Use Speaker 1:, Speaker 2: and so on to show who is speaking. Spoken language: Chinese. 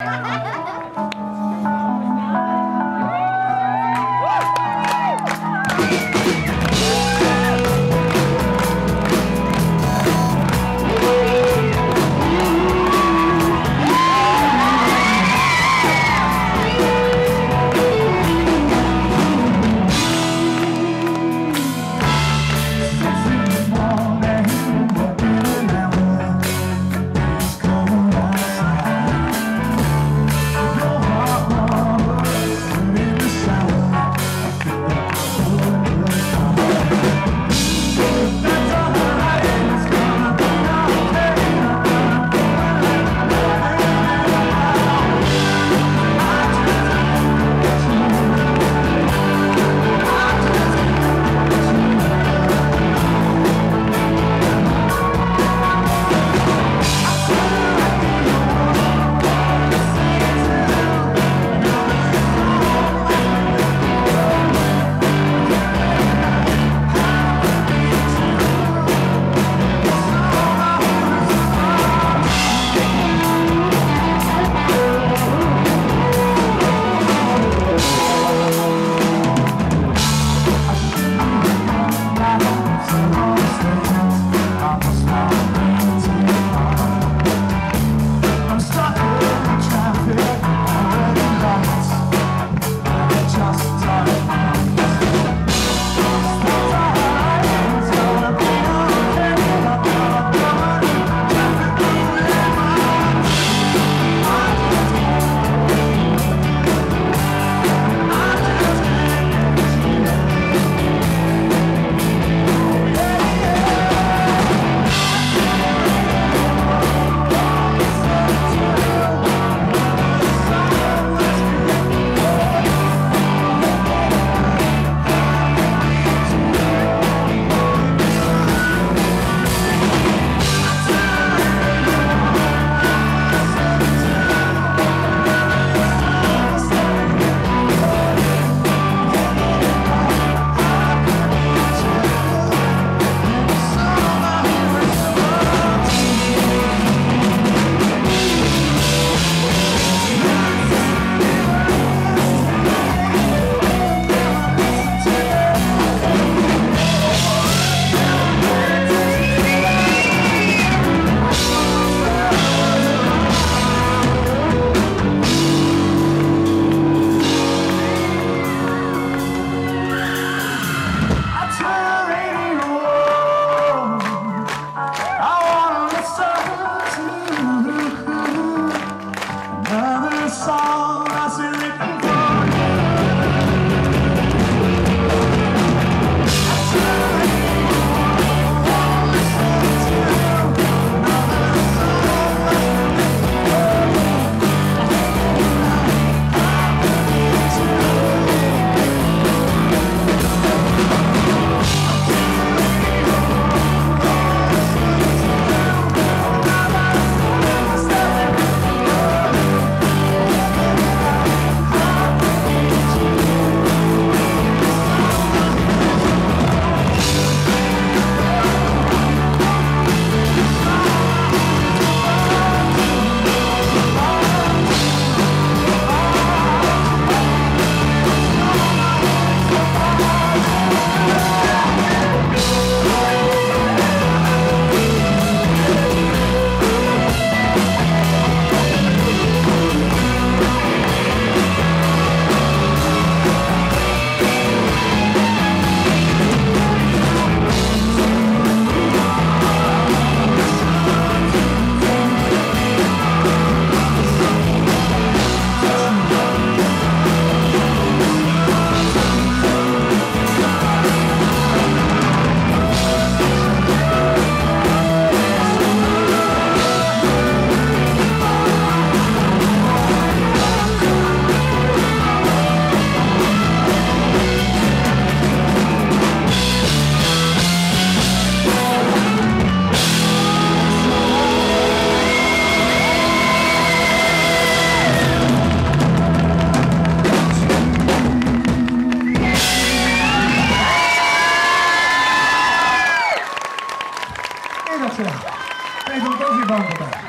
Speaker 1: Ha ha ha! Song 是간 이, 다해서帮어 질.